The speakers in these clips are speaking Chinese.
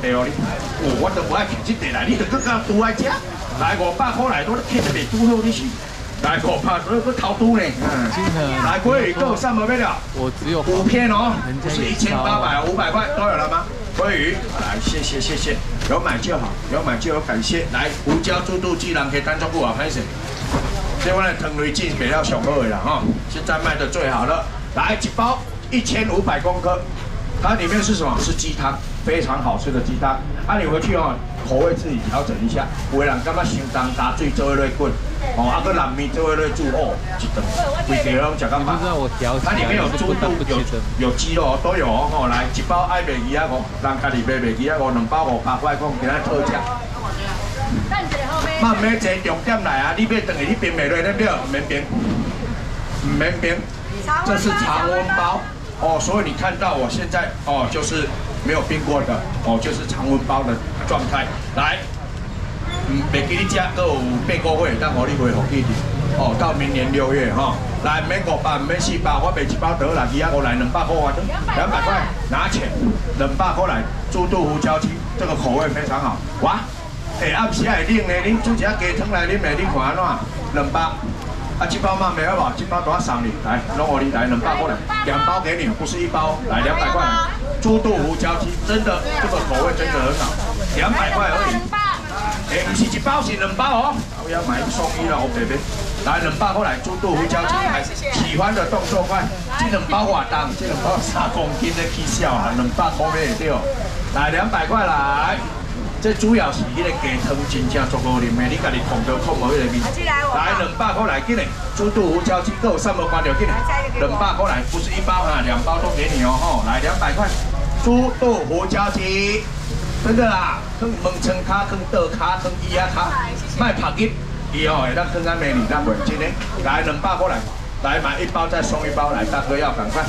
地哦你。哦，我都不爱吃这地啦，你都更加多爱吃。来五百块来，我都吃得袂拄好你是。来五百，都都偷渡呢。嗯，来鲑鱼够三百没了？我只有五片哦，不是一千八百，五百块都有了吗？鲑鱼，来谢谢谢谢，有买就好，有买就有感谢。来胡椒猪肚鸡囊可以单做不啊，拍谁？这款的藤雷镜比较上好的哈，现在卖的最好了。来几包，一千五百公克，它里面是什么？是鸡汤，非常好吃的鸡汤。啊，你回去哦，口味自己调整一下。有的人感觉相当打水做一类滚，哦，啊个南面做一类煮哦，一顿，规家拢食干嘛？它里面有猪肚，有有鸡肉都有哦。吼，来一包爱卖鱼啊五，人家己卖卖鱼啊五，两包五百块，讲给他特价。慢慢坐，重点来啊！你别等于你冰袂落，那边免冰，唔免冰。这是常温包哦，所以你看到我现在哦，就是没有冰过的哦，就是常温包的状态。来，嗯，袂记你食，搁有八个月，等我你回复记住哦，到明年六月哈。来，免五百，免四百，我卖一包得啦，二啊五来两百块啊，两百块拿钱，两百块来，猪肚胡椒鸡，这个口味非常好，哇！哎，暗时还冷呢，恁煮一下鸡汤来啉的，恁看安怎？两百，啊，这包嘛没好不？这包多少送你？来，弄我你来两包过来，两包给你，不是一包，来两百块。猪肚胡椒鸡，真的，这个口味真的很好，两百块而已。哎，不是一包，是两包哦。我要买一送一了，我贝贝。来两包过来，猪肚胡椒鸡，喜欢的动作快。这两包瓦当，这两包三公斤的起笑啊，两百块买得到。来两百块来。这主要是迄个鸡汤真正足够啉的，你家己控到控无迄个味。来两百块来，进来，猪肚胡椒鸡够三百块条，进来，两百块来，不是一包哈，两包都给你哦吼。来两百块，猪肚胡椒鸡，真的啦，坑蒙城卡，坑德卡，坑伊啊卡，卖拍吉，以后会当更加美丽，当稳真的。来两百块来，来买一包再送一包，来大哥要赶快。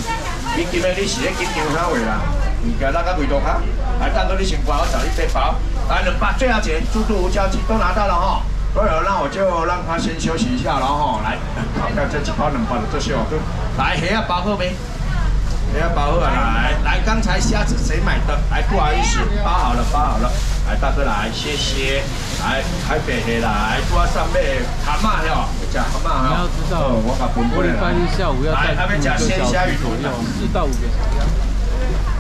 你今日你是咧紧张啥话啦？唔该，那个贵多卡，来大哥你先挂，我找你这包。来两百，最后钱，猪肚胡椒鸡都拿到了哈，都有，那我就让他先休息一下了哈。来，好，看这几包两包的这些哦，都来还要包好没？还要包好来，来，刚才虾子谁买的？来，不好意思，包好了，包好了。来，大哥来，谢谢。来，台北黑来，桌上面蛤蟆哟，讲蛤蟆哈。你要知道，我把本部的拜日下午要在他们讲鲜虾鱼左右，四到五个小时。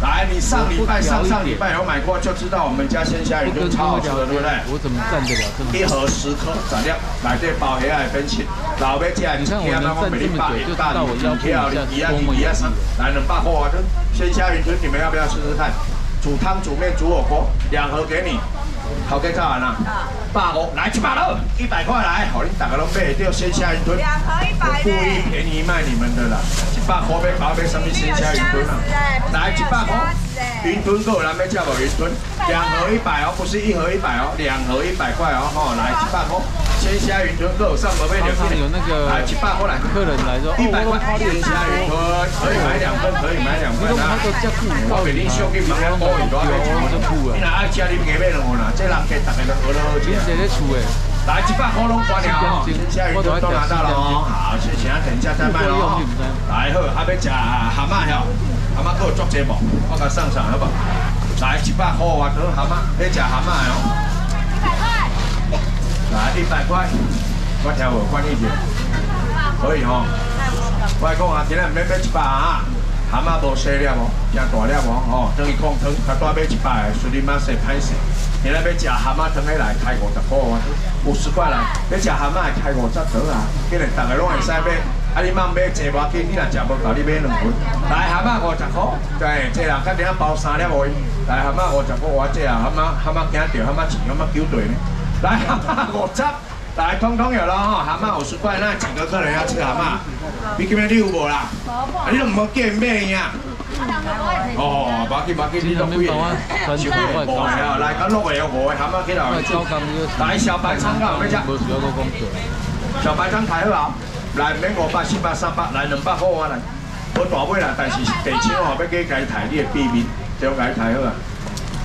来，你上礼拜、上上礼拜有买过，就知道我们家鲜虾鱼就超好吃的，对不对？我怎么站得了这么？一盒十颗，咋样？来这包黑海分钱，老别讲，你看我们站这么久，就知道我要挑一下多么严实。来，能把货啊，鲜虾鱼吞，你们要不要试试看？煮汤、煮面、煮火锅，两盒给你。好，给看完了。八五，来一百了，一百块来，好，你大家拢买，就鲜虾云吞。两盒一百。故意便宜卖你们的啦，一一百块买包买什么鲜虾云吞啊？来一百块，云吞够了，没叫无云吞？两盒一百哦，不是一盒一百哦，两盒一百块哦，吼，来一百块，鲜虾云吞够上门买两份。有那个，来一百块来，客人来说，一百块鲜虾云吞可以买两份，可以买两份啊。我给你小给买两包，多少钱？你拿爱吃你给买两份啦，这人给大家都喝了好久。在厝诶，来一百块拢关了哦，鲜虾鱼都拿到了哦，好，谢谢，等一下再卖哦。来好，还要吃蛤蟆哟，蛤蟆给我做节目，我甲上上好不？来一百块我做蛤蟆，要吃蛤蟆哦。一百块。来一百块，我听无关意见，可以吼。我讲啊，今日唔免买一百啊，蛤蟆无细粒哦，真大粒哦，吼，等于讲汤，他多买一百，所以马说歹势。你来要吃蛤蟆汤起来开五十块啊，五十块啦，要吃蛤蟆开五十得啊，今日大家拢会使买，啊你莫买济偌紧，你若食无够，你买两份。来蛤蟆五十块，对，这人肯定要包三粒哦。来蛤蟆五十块，我这啊蛤蟆蛤蟆惊掉，蛤蟆钱蛤蟆丢对呢。来蛤蟆五十，来通通有了吼，蛤蟆五十块，那几个客人要吃蛤蟆？你今日你有无啦？啊你都唔好见面呀。哦，把佢把佢呢度贵嘢，全部係冇嘅，嚟緊六個有我，冚啊幾多？來小白湯㗎，咩啫？小白湯太好，來免五百、四百、三百，來兩百好啊嚟。我大杯啦，但是地錢我要幾解睇，你嘅秘密就解睇好啊。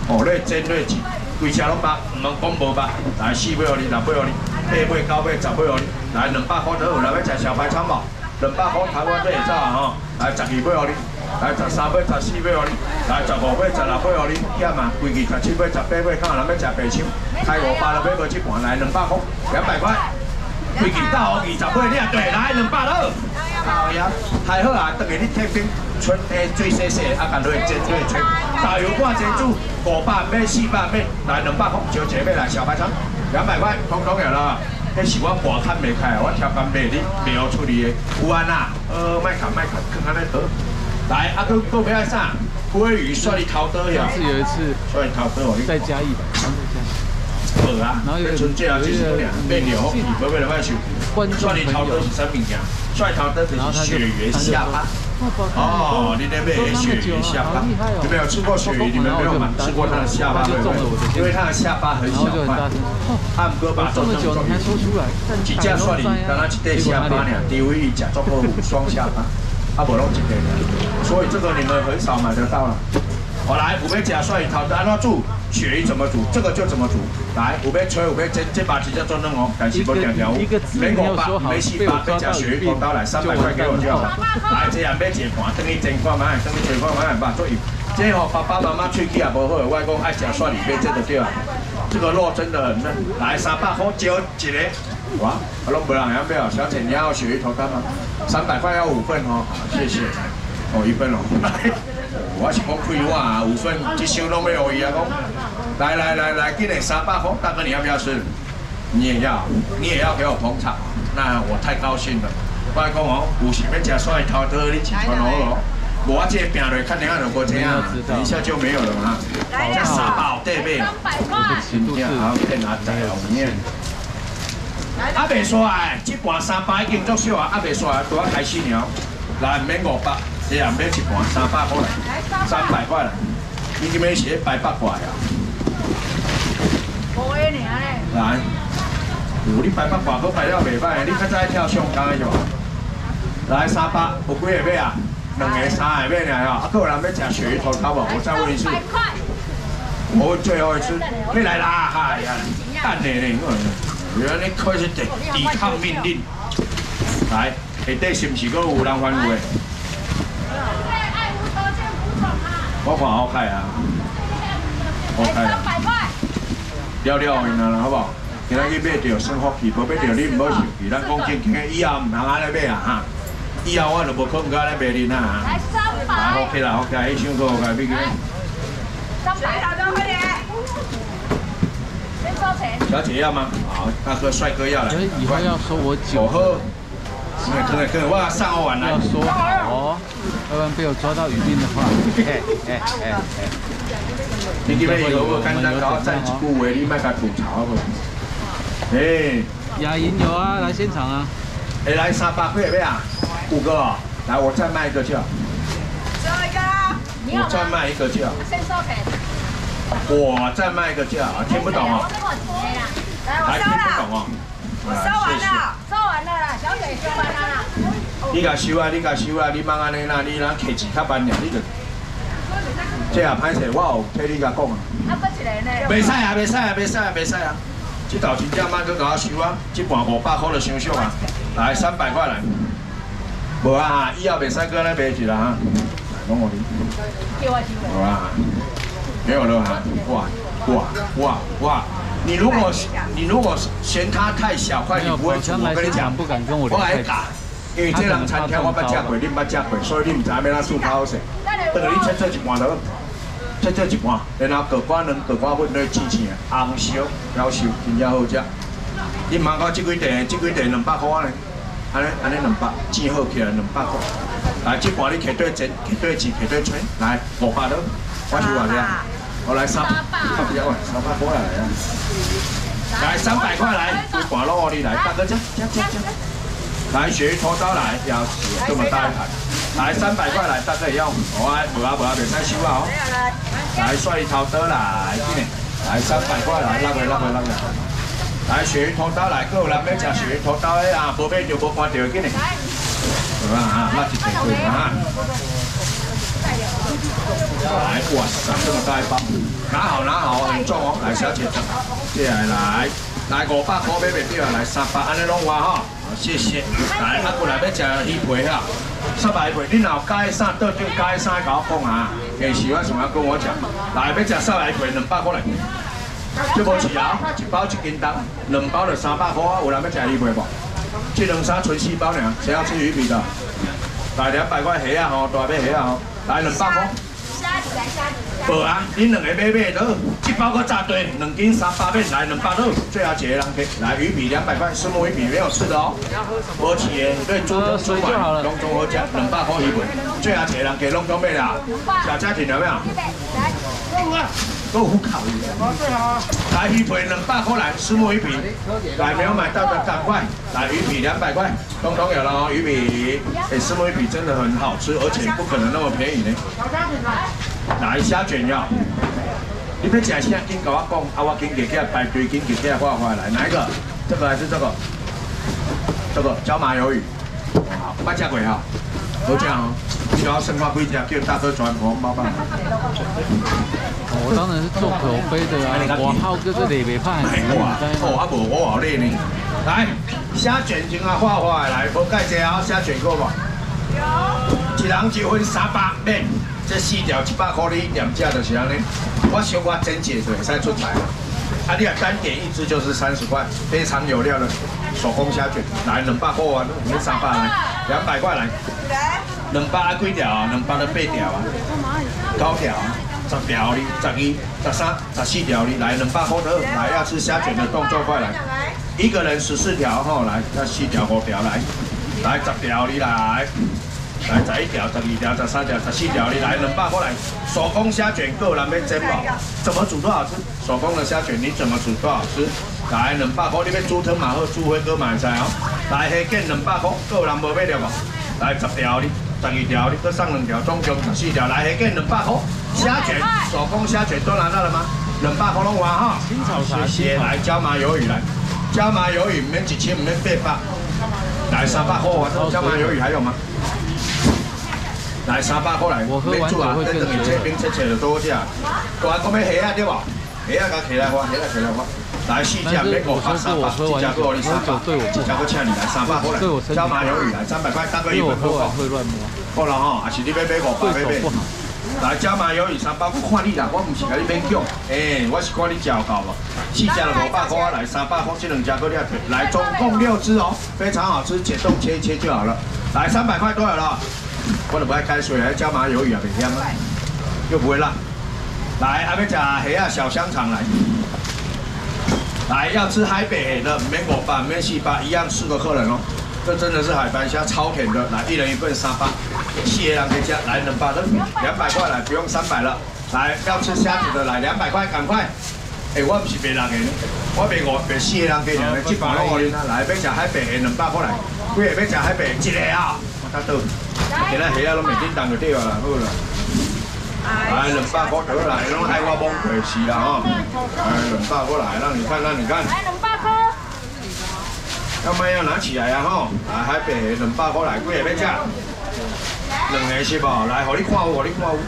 哦，你真你錢，規車攏百，唔通講無百。來四杯我你，六杯我你，八杯、九杯、十杯我你，來兩百好，來要食小白湯無？兩百好台灣都會走啊吼，來十二杯我你。来十三尾、十四尾哦，来十五尾、十六尾哦，你减嘛，规矩十七尾、十八尾，看有人要吃白抢，开五百了买无一盘，来两百块，两百块，规矩到二十尾，你也对，来两百了。好呀，还好啊，等下你贴冰春诶最细细，啊，干落去煎落去吹，导游挂珍珠，五百买四百买，来两百块，小姐妹来小白肠，两百块，通通有了。迄是我挂看未开，我挑工卖你卖出去的。有安啦，呃，卖卡卖卡，看安尼好。来，阿哥，哥要啥？鲑鱼算你掏多呀？是有一次算你掏多，再加一百，再加。好啊，然后有春节啊，就是两变牛，不为了卖手，算你掏多是什么呀？算掏多就是血缘下巴。哦，你那边也鳕鱼下巴，有没有吃过鳕鱼？你们没有吗？吃过它的下巴对不对？因为它的下巴很小块，汉哥把做成双鱼，几架算你，刚刚一对下巴呢，低位一架做过双下巴，啊不拢一对的，所以这个你们很少买得到了。好来，五杯假蒜鱼炒的安怎煮？鳕鱼怎么煮？这个就怎么煮。来，五杯吹，五杯这这把直接做嫩哦，感谢不两条。没五百，没四百，别加鳕鱼，刀来三百块给我就好。来，这样买一盘，等于整块买，等于整块买把做鱼。这哦，爸爸妈妈喙齿也不好，外公爱吃蒜鱼，买这就对啊。这个肉真的很嫩。来，三百块交一个。哇，我拢不让人买哦，小姐你要鳕鱼头干吗？三百块要五份哦，谢谢。哦，一份哦。我是讲开碗啊，五份，这箱拢要伊啊讲。来来来来，给你三百块，大哥你要不要吃？你也要，你也要给我捧场，那我太高兴了。我讲哦，有时要吃蒜头的，你起床哦。我这饼来看你看如果这样，等一下就没有了嘛。来呀，三百对不对？三百块。好，骗阿仔后面。阿未煞哎，这盘三百已经足少啊，阿未煞，拄啊开始了。来，免五百。这样买一盘三百块来，三百块啦，你今日是百八块啊？五个尔咧。来，有你百八块，好摆了袂歹，你较早跳上港的就。来三百，有几个买啊？两个、三个买尔啊？佫，有人要食鳕鱼头头无？我再问一次。我最后一次，你来啦！哎呀，等你嘞！原来你开始抵抵抗命令。来，下底是不是阁有人反悔？我看好开啊，好开啊！了了的啦，好不好？今仔去买着生福气，无买着你唔好生气。咱讲正经，以后唔通安尼买啊哈！以后我就无可能安尼卖你啦哈！来三百。来 OK 啦，OK，一箱都 OK，别个。三百，小张快点。小姐要吗？好，大哥帅哥要了。以后要收我酒喝。可以可以可以，我上好完了。要说好哦，要不然被我抓到语病的话。哎哎哎哎！你这边有无简单搞站一句话，你卖甲吐槽不？哎，哑银有啊，来现场啊。哎，来三百块要啊？五个，来我再卖一个去。最后一个啦。我再卖一个就。先收钱。我再卖一个就，听不懂啊？来，我收了。我收完了，收完了啦，小姐收完了啦。你甲收啊，你甲收啊，你莫安尼啦，你人客气较慢点，你就。这也歹势，我有替你甲讲啊。啊，不一个呢。袂使啊，袂使啊，袂使啊，袂使啊。这道真正莫去甲我收啊，这盘五百块就伤少啊。来，三百块来。无啊，以后袂使搁来卖去啦哈。来，拢我哩。叫我收。无啊。没有了哈。哇哇哇哇！你如果你如果嫌它太小块，你不会煮。我跟你讲不敢跟，我还打，因为这人餐厅我捌食过，你捌食过，所以你唔知要哪煮较好食。等下你切这一盘了，切这一盘，然后各瓜两各瓜粉来煎煎，红烧、腰烧，真正好食。你问我这几袋，这几袋两百块呢？安尼安尼两百，煎好起来两百块。来，这盘你摕对煎，摕对煎，摕对吹，来五百了，我收偌只。我来三，差不多，三百块来啊！来三百块来，就挂落我哩来，大哥加加加加！来学拖刀来，要这么大一盘，来三百块来，大哥也要，我爱无啊无啊，别再收啊哦！来帅头刀来，来三百块来，拉回拉回拉回！来学拖刀来，各有人要吃学拖刀的啊，无买就无看到，今年！好啊，拉一条过啊！来，哇塞，这么大一包，拿好拿好，很重哦。来，小姐，接下来，来五百块买袂掉，来三百，安尼拢话哈。谢谢。来，阿过来要吃鱼皮哈，三百皮，你若加啥倒点加啥甲我讲啊，平时我想要跟我讲，来要食三百皮两百块来，这无钱啊，一包一斤重，两包就三百块，有人要吃鱼皮不？这两三纯四包呢，谁要吃鱼皮的？来两百块虾啊吼，大尾虾啊吼，来两百块。无啊，恁两个买买倒，一包个炸堆，两斤三百面来两百倒，最后一个人给来鱼皮两百块，石目鱼皮没有吃的哦。我吃的，对猪猪买，拢总好吃，两百块鱼皮，最后一个人给拢中买啦。小家庭有没有？都好考虑。来鱼皮两百块来，石目鱼皮，来没有买到的赶快来鱼皮两百块，通通有了哦。鱼皮，哎，石目鱼皮真的很好吃，而且不可能那么便宜呢。来虾卷要，你别假先紧跟我讲，啊我紧给起来排队，紧给起来画画来，哪一个？这个还是这个？这个椒麻鱿鱼，好，八价贵哈，都这样哦。你要生化几只，叫大哥转红包吧。我当然是做口碑的啊，我浩哥这里没怕你哇，哦，啊无我好累呢。来，虾卷先啊画画来，无介绍啊虾卷够无？有。一人一份三百面。这四条一百块，你两价就是安尼。我小我真解就会使出牌。啊，你啊单点一只就是三十块，非常有料的手工虾卷，来两百块啊，你三百来，两百块来。两百啊几条啊？两百的八条啊，高条啊，十条哩，十二、十三、十四条哩，来两百块的，来要吃虾卷的动作快来。一个人十四条吼，来要四条五条来，来十条哩来。来十一条、十二条、十三条、十四条，哩来两百块来。手工虾卷个人要蒸饱，怎么煮都好吃。手工的虾卷你怎么煮都好吃。来两百块，你要煮汤嘛好，煮火锅嘛菜哦。来虾卷两百块，个人无买了无？来十条哩，十二条哩，再送两条，总共十四条。来虾卷两百块，虾卷手工虾卷都拿到了吗？两百块弄完哈。谢谢。来椒麻鱿鱼来，椒麻鱿鱼免一千，免八百。来三百块，椒麻鱿鱼还有吗？来三百块来，别煮啊！等等，切冰切切就多只。我还讲要虾啊，对吧？虾啊，加起来花，虾啊，起来花。来四只，别五百三百，一只够你三百，一只够请你来三百块来。椒麻鱿鱼来三百块，大哥一本够不？够了哈，还是你要买五百买买。来椒麻鱿鱼三百，我看你啦，我唔是甲你勉强，哎，我是看你食够无？四只就五百块，来三百块，这两只够你啊？来，总共六只哦，非常好吃，解冻切一切就好了。来三百块多少了？我都不爱开水，还椒麻鱿鱼啊，每天又不会辣。来，阿要吃虾啊，小香肠来。来，要吃海北的，免五百，免四百，一样四个客人哦。这真的是海白虾，超甜的。来，一人一份三百，四个人可以加，来两百的，两百块来，不用三百了。来，要吃虾子的来，两百块，赶快。哎，我不是别人的，我别五别四个人可以两个，七百块我来，要吃海北的两百块来，几个要吃海北，一个啊，我看到。今仔虾啊，拢袂叮当就对啊啦，好啦。来两百块得来，拢爱我蒙回去啦吼。来两百块来，让你看，让你看。来两百块。要不要拿起来啊吼？来海北两百块来，几个要吃？两个是无？来，互你看有，互你看有。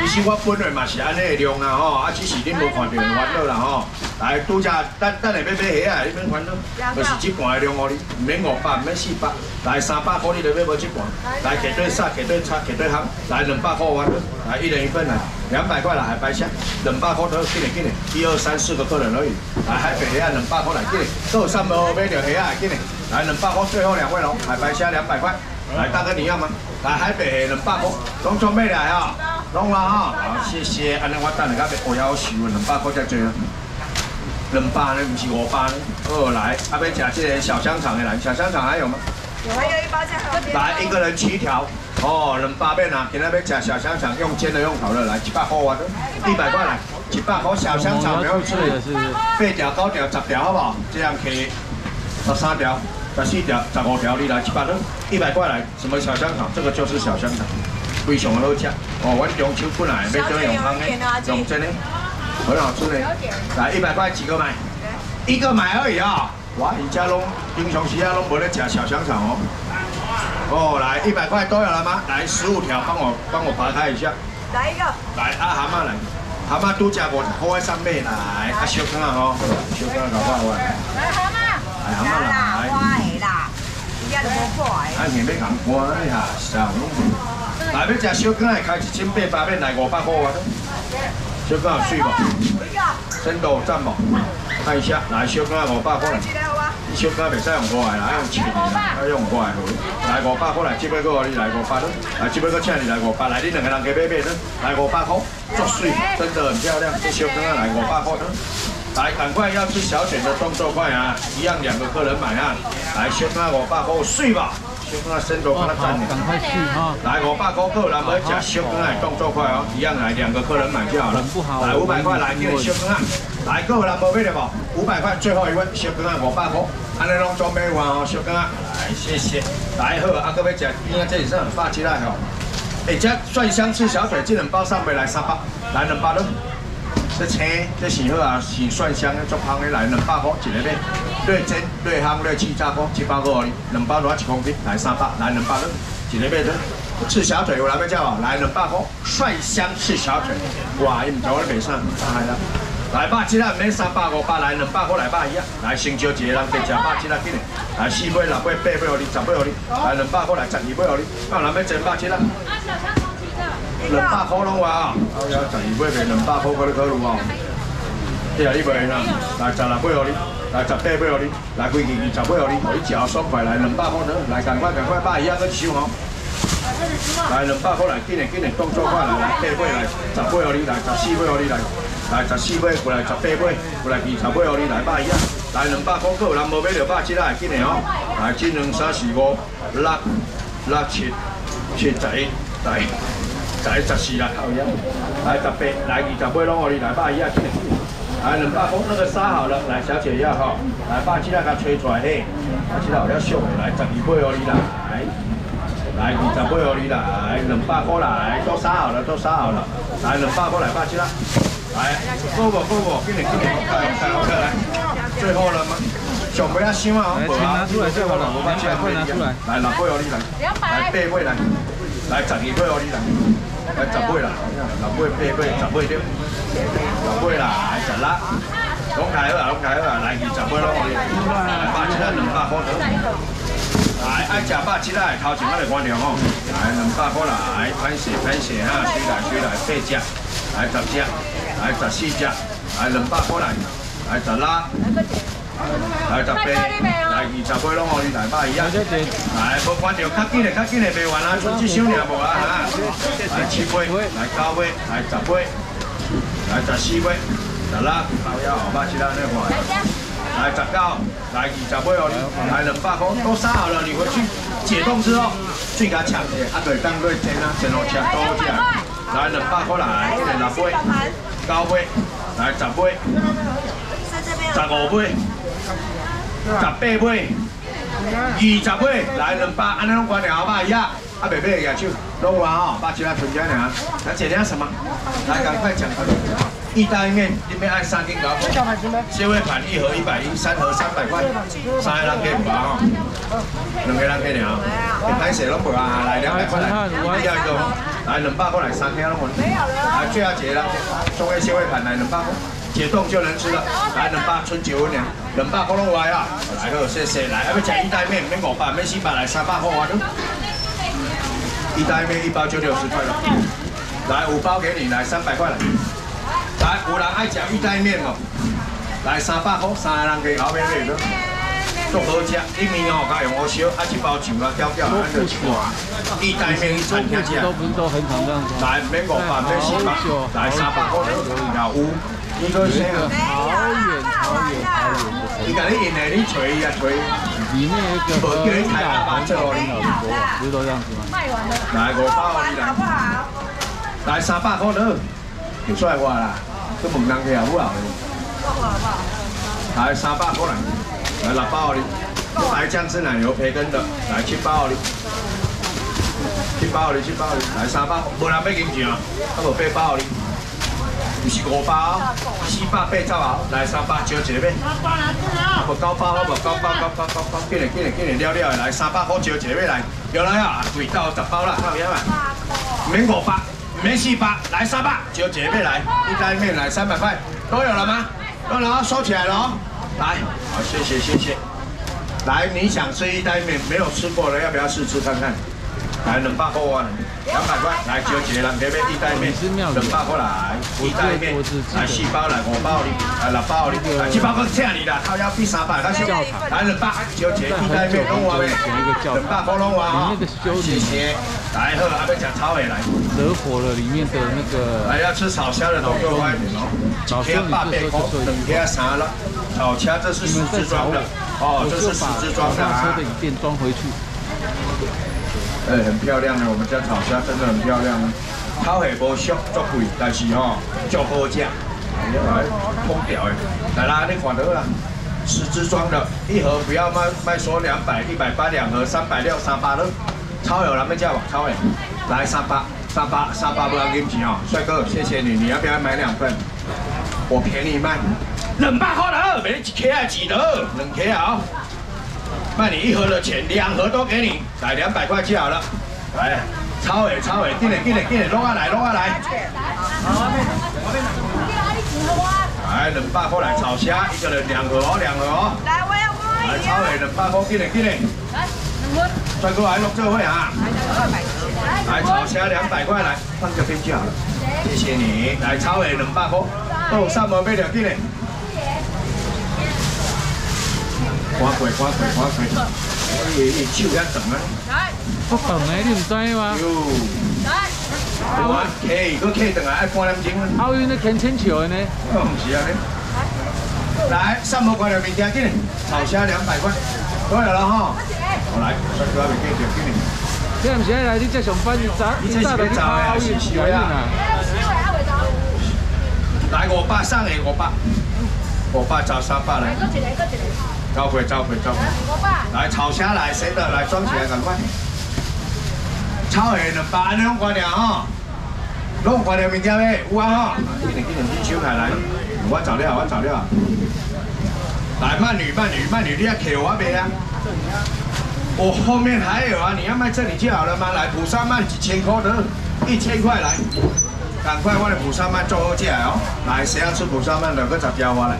其实我本来嘛是安尼的量啊吼，啊只是恁无看到烦恼啦吼。来，拄只等等下要买虾啊，你免烦恼，就是这盘的量哦，你唔免五百，唔免四百，来三百块你就买无这盘。来，给对杀，给对叉，给对行，来两百块完了，来一人一份来，两百块来海白虾，两百块都给你给你，一二三四个客人而已。来海北虾两百块来给你，够三百块买条虾啊给你，来两百块最后两位咯，海白虾两百块，来大哥你要吗？来海北两百块，拢准备来啊！弄了哈，好谢谢。安尼我等下甲要要收两百块才做。两百呢，不是五百呢。二来，阿要吃这个小香肠的来，小香肠还有吗？有，还有一包香肠。来，一个人七条。哦，两百面啊，今天要吃小香肠，用煎的用烤的来，一百块啊，一百块来，一百块小香肠不要吃。八条、九条、十条好不好？这样可以。十三条、十四条、十五条，你来一百块，一百块来，什么小香肠？这个就是小香肠。非常好吃哦！我中秋本来要做用汤的，用真的，很好吃的。来一百块几个买？一个买而已啊！哇，人家拢平常时啊拢无咧吃小香肠哦。哦，来一百块都有了吗？来十五条，帮我帮我扒开一下。来一个。来啊，蛤蟆来，蛤蟆都加过，放在上面来。啊，小坑啊吼，小坑啊搞快快。来蛤蟆。来蛤蟆来。花的啦。啊，面要讲关一下，是啊。来要食小羹的，开一千八百面来五百块啊！小羹有水无？深度赞无？看一下，来小哥五百块。小哥袂使用锅来，要用钱的，要用锅来好。来五百块来，这边个你来五百咯。来这边个请你来五百，来你两个人加买买咯。来五百块，做水，真的很漂亮。这小哥来五百块咯。来，赶快要吃小卷的动作快啊！一样两个客人买啊！来，小羹五百块，睡吧。小羹啊，深度帮他沾赶快去哈！来五百块客人要吃小羹啊，动作快哦！一样来两个客人买就好了。来五百块来，给你小羹啊！来各位人无买了无？五百块最后一位小羹啊，我爸哥。安尼拢装备完哦，小羹啊！来谢谢。来好，啊，各位吃，今天这里是很霸气啦吼！哎，这蒜香翅小腿，这两包上面来三包，来两包咯。这青这是好啊，是蒜香的，足香的，来两百块一个买。略煎略香略气炸锅，七百块哩，两包多一公斤？来三百，来两百咯，一个买咯。赤小腿有哪要叫啊？来两百块，蒜香赤小腿，哇，伊唔做咧卖啥？太啦！来百七啦，免三百五百，来两百块来百一啊！来先招一个人加食百七啦，紧嘞！来四杯、六杯、八杯互你，十杯互你，来两百块来十二杯互你，啊，人要煎百七啦。两百块拢话啊，啊，有十二杯卖两百块，给你考虑哦。第二杯啦，来十六杯互你，来十八杯互你，来几件二十杯互你，互你食爽快，来两百块呢，来赶快赶快百一啊，搁收哦。来两百块来，紧嘞紧嘞，动作快来，来八杯来，十杯互你，来十四杯互你来。来十四杯，过来十八杯，过来二十杯，哦，你来百一啊！来两百块，有人无买就百七啦，紧的哦！来一、二、三、四、五、六、六、七、七十一，来十一、十四啦，来十八，来二十八拢哦，你来百一啊！紧的，来两百块，那个沙好了，来小姐要哈，来百七啦，给吹出来嘿，百七啦有了熟的，来十二杯哦，你来，来二十杯哦，你来，两百块来，都沙好了，都沙好了，来两百块来百七啦。来，哥哥哥哥，给你给你，快快快来，最后了吗？小不要心啊，来，钱拿出来最好了，我把钱快拿出来。来，六杯哦，你来，来八杯来，来十二杯哦，你来，来十杯啦，十杯八杯十杯对，六杯啦，来十啦，拢开好啊，拢开好啊，来二十杯咯，我哋，来八七两百块得。来，爱食百七啦，头前我嚟关掉吼，来两百块来，番茄番茄哈，水来水来，八只，来十只。来十四只，来两百块来，来十啦，来十八，来二十杯拢可以来百一啊！来，无关着，较紧的较紧的卖完啊，剩一箱尔无啊哈！来七杯，来九杯，来十杯，来十四杯，十六，包幺号码其他那款，来十九，来二十杯哦，来两百块都杀好了，你回去解冻之后，最加强的，啊对，当对天啊，先落吃多只来，来两百块来，来六杯。九杯，来十杯，十五杯，十八杯，二十杯，来两百，安尼拢关了，好吧？呀，啊，袂买个手，弄完哦，把其他存起来啊。来姐点什么？来，赶快讲。意大利面，你们按三斤搞。蟹味盘一盒一百一，三盒三百块，三个人给五啊，两个人给了。你拍摄拢无啊？来两百块来，第二个。来两百块来三天了，我来最后解了，中个蟹味盘来两百块，解冻就能吃了。来两百春节温凉，两百块拢来啊！来好，谢谢。来，要吃意大利面，免五百，免四百，来三百块啊！意大利面一包就六十块了。来五包给你，来三百块来。来，有人爱吃意大利面哦？来三百块，三个人给后面买的。足好食，一面哦加用我烧，啊一包酱啊调调，安就吃。意大利面餐厅吃，都不是都很常这样子。来，免五百，免四百，来三百块都可以你个先啊。好远，好远，好远的。你讲你印的，你吹呀吹。里面有个和大白菜，不是都这样子吗？卖完了。来五包，好不好？来三百块了，就帅话啦，都问人去好不好？好不好？来三百块来。来六包你，白酱汁奶油培根的，来七包哩，七包哩，七包哩，来三包，无人要金钱啊，啊无八包哩，不是五包，四百八十啊，来三百招一个咩？啊无九包，无九包，九包九包，紧嘞紧嘞紧嘞了了来三百块招一个咩来？有来啊，贵到十包啦，看唔嘛？免五包，免四百，来三百招一个咩来？一袋面来三百块，都有了吗？都了，收起来了哦。来，好，谢谢谢谢。来，你想吃一袋面，没有吃过的，要不要试吃看看？来，两百块啊，两百块，来纠结了，这边一袋面，两百块来，一袋面，来四包来，五包的，来六包的，来七包我请你啦，他要比三百，他少，来两百，纠结一袋面，弄完没？两百块弄完啊，谢谢。来喝，阿伯讲炒尾来，惹火了里面的那个。来要吃炒虾的都给我快点哦，炒虾八百块，等下啥了？炒虾这是十支装的，哦，这是十支装的啊。车的椅垫装回去。哎，很漂亮的，我们家炒虾真的很漂亮啊！炒下无俗，足贵，但是吼足好食。来，空调哎，来啦，你看到啦，十支装的，一盒不要卖卖说两百、一百八两盒，三百六、三八六，超有人要叫吧？超有，来三八、三八、三八不要给钱哦，帅哥，谢谢你，你要不要买两份？我便宜卖，两百块了，没一克还几的，两克啊！卖你一盒的钱，两盒都给你，来两百块就好了。来，超伟超伟，进来进来进来，弄下来弄下来。来，两百块来炒虾，一个人两盒哦，两盒哦。来，我要我。来，超伟两百块，进来进来。来，帅哥来弄这会啊。来，炒虾两百块，来放这边就好了。谢谢你。来，超伟两百块，哦，三毛八两进来。刮过刮过刮过，伊伊手遐长啊！来，我你唔知吗？有，来，我客，搁客长啊，爱半点钟。奥运那牵千球的呢？哦，唔是啊呢。来，三毛块两面条进，炒虾两百块，都有了哈。我来，帅哥未记着进。这唔是来你这上班，你早你早就去奥运去啊？来，我爸上来，我爸，我爸找三爸来。招回招回招回！来炒虾来，谁的来装起来，赶快！炒下两百，两块两哈，两块两物件咩？有啊哈！今年今年你手开来，我找料，我找料。来慢女慢女慢女，你要给我呗啊！我后面还有啊，你要卖这里就好了吗？来蒲沙曼几千块的，一千块来，赶快我的蒲沙曼做好价哦！来，谁要吃蒲沙曼两个十条花来？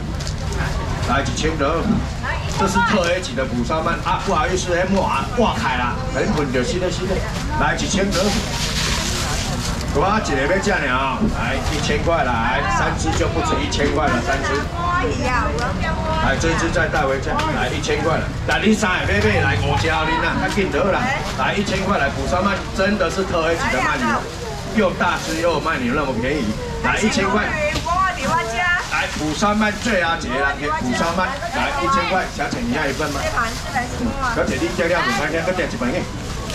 来几千的。这是特 A 级的蒲烧鳗啊，不好意思，黑木啊挂开了，很稳的，新的，新的，来几千个，我一个要价呢来一千块来，三只就不止一千块了，三只。来这只再带回家，来一千块了，来你三个妹妹来我家你呐，太紧得了，来一千块来蒲烧鳗，真的是特 A 级的鳗鱼，又大只又鳗鱼那么便宜，来一千块。来釜山鳗最阿姐啦，釜山鳗来一千块，小姐你要一份吗？小姐你加料五块钱，搁点一份嘅。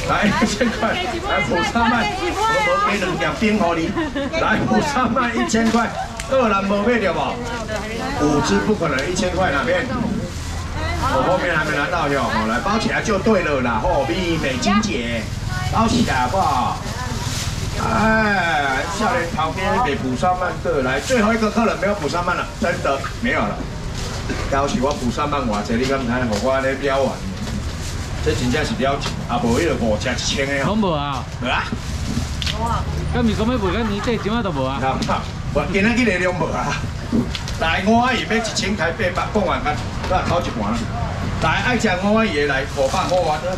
来一千块，来釜山鳗，我无给两条冰给你。来釜山鳗一千块，二兰无买着无？五只不可能一千块哪边？我后面还没拿到哟，来包起来就对了啦，货币美金姐，包起来好不好？哎，下来旁边给补上慢的来，最后一个客人没有补上慢了，真的没有了。要是我补上慢偌济，你敢唔睇？我咧了完，这真正是了钱，啊无迄个五只一千的。好无啊？无啊。哇！咁咪咁样赔紧你，即系点啊都无啊？我今日去力量无啊。来，我阿姨买一千台八百，讲完咁，都系考一半啦。来，爱食我阿姨来五百五万的。